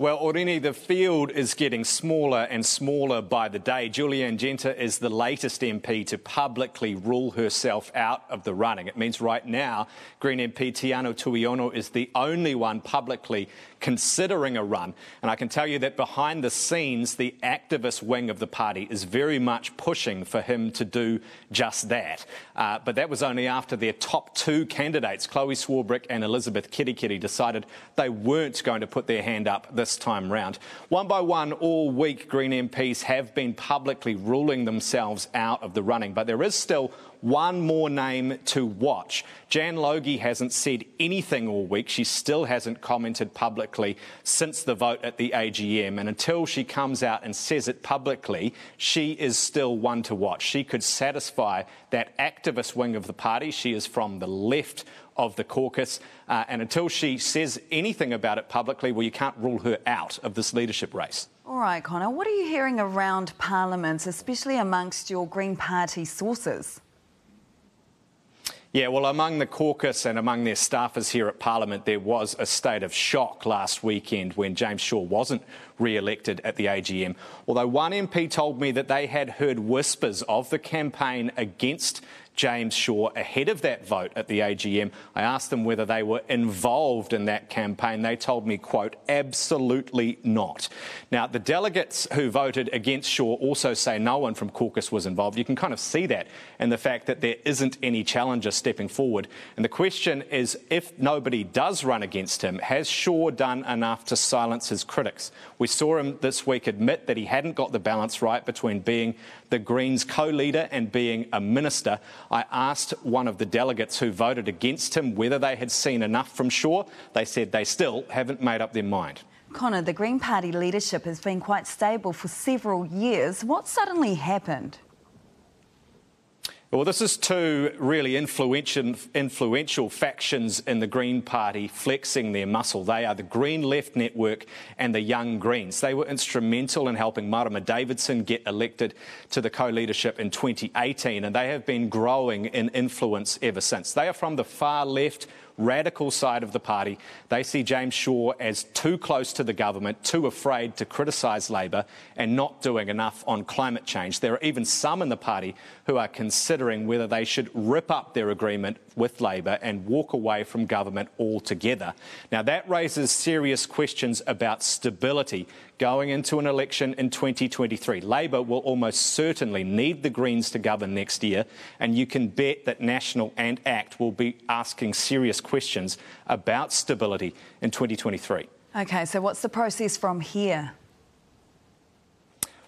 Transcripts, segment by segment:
Well, Oriini, the field is getting smaller and smaller by the day. Julie Anne Genter is the latest MP to publicly rule herself out of the running. It means right now, Green MP Teanau Tuiono is the only one publicly considering a run. And I can tell you that behind the scenes, the activist wing of the party is very much pushing for him to do just that. Uh, but that was only after their top two candidates, Chloe Swarbrick and Elizabeth Kerekere, decided they weren't going to put their hand up this this time round. One by one, all week, Green MPs have been publicly ruling themselves out of the running, but there is still one more name to watch. Jan Logie hasn't said anything all week. She still hasn't commented publicly since the vote at the AGM. And until she comes out and says it publicly, she is still one to watch. She could satisfy that activist wing of the party. She is from the left of the caucus. Uh, and until she says anything about it publicly, well, you can't rule her out of this leadership race. All right, Connor, what are you hearing around Parliament, especially amongst your Green Party sources? Yeah, well, among the caucus and among their staffers here at Parliament, there was a state of shock last weekend when James Shaw wasn't re elected at the AGM. Although one MP told me that they had heard whispers of the campaign against James Shaw ahead of that vote at the AGM. I asked them whether they were involved in that campaign. They told me, quote, absolutely not. Now, the delegates who voted against Shaw also say no one from caucus was involved. You can kind of see that in the fact that there isn't any challenger stepping forward. And the question is if nobody does run against him, has Shaw done enough to silence his critics? We saw him this week admit that he hadn't got the balance right between being the Greens co leader and being a minister. I asked one of the delegates who voted against him whether they had seen enough from Shaw. They said they still haven't made up their mind. Connor, the Green Party leadership has been quite stable for several years. What suddenly happened? Well, this is two really influential, influential factions in the Green Party flexing their muscle. They are the Green Left Network and the Young Greens. They were instrumental in helping Marama Davidson get elected to the co leadership in 2018, and they have been growing in influence ever since. They are from the far left radical side of the party. They see James Shaw as too close to the government, too afraid to criticise Labour, and not doing enough on climate change. There are even some in the party who are considering whether they should rip up their agreement with Labour and walk away from government altogether. Now, that raises serious questions about stability going into an election in 2023. Labour will almost certainly need the Greens to govern next year, and you can bet that National and ACT will be asking serious questions about stability in 2023. Okay, so what's the process from here?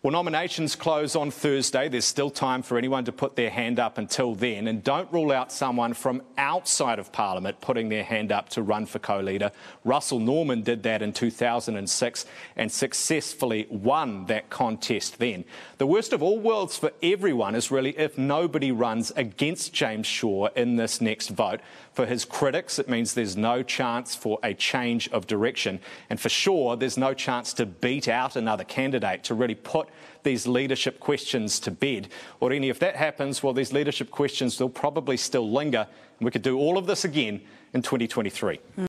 Well, nominations close on Thursday. There's still time for anyone to put their hand up until then. And don't rule out someone from outside of Parliament putting their hand up to run for co leader. Russell Norman did that in 2006 and successfully won that contest then. The worst of all worlds for everyone is really if nobody runs against James Shaw in this next vote. For his critics, it means there's no chance for a change of direction. And for sure, there's no chance to beat out another candidate to really put these leadership questions to bed. Oriini, if that happens, well, these leadership questions will probably still linger. And we could do all of this again in 2023. Mm.